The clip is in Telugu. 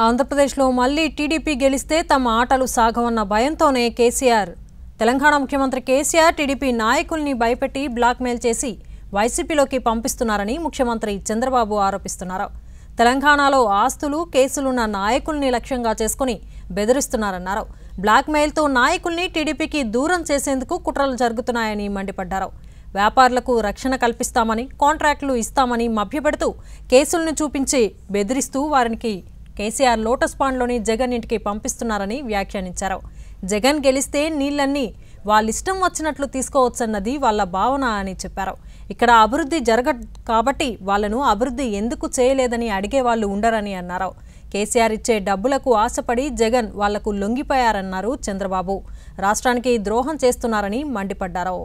ఆంధ్రప్రదేశ్లో మళ్ళీ టీడీపీ గెలిస్తే తమ ఆటలు సాగవన్న భయంతోనే కేసీఆర్. తెలంగాణ ముఖ్యమంత్రి కేసీఆర్ టీడీపీ నాయకుల్ని భయపెట్టి బ్లాక్మెయిల్ చేసి వైసీపీలోకి పంపిస్తున్నారని ముఖ్యమంత్రి చంద్రబాబు ఆరోపిస్తున్నారు. తెలంగాణలో ఆస్తులు కేసులున్న నాయకుల్ని లక్ష్యంగా చేసుకుని బెదిరిస్తున్నారన్నారు. బ్లాక్మెయిల్తో నాయకుల్ని టీడీపీకి దూరం చేసేందుకు కుట్రలు జరుగుతున్నాయని మండిపడ్డారు. వ్యాపారులకు రక్షణ కల్పిస్తామని కాంట్రాక్టులు ఇస్తామని మభ్యపెడుతూ కేసులను చూపించి బెదిరిస్తూ వారికి కేసీఆర్ లోటస్ పాండ్లోని జగన్ ఇంటికి పంపిస్తున్నారని వ్యాఖ్యానించారు. జగన్ గెలిస్తే నీళ్ళన్నీ వాళ్ళిష్టం వచ్చినట్లు తీసుకోవచ్చన్నది వాళ్ళ భావన అని చెప్పారు. ఇక్కడ అభివృద్ధి జరగ కాబట్టి వాళ్ళను అభివృద్ధి ఎందుకు చేయలేదని అడిగే వాళ్ళు ఉండరని అన్నారు. కేసీఆర్ ఇచ్చే డబ్బులకు ఆశపడి జగన్ వాళ్ళకు లొంగిపోయారన్నారు చంద్రబాబు. రాష్ట్రానికి ద్రోహం చేస్తున్నారని మండిపడ్డారు.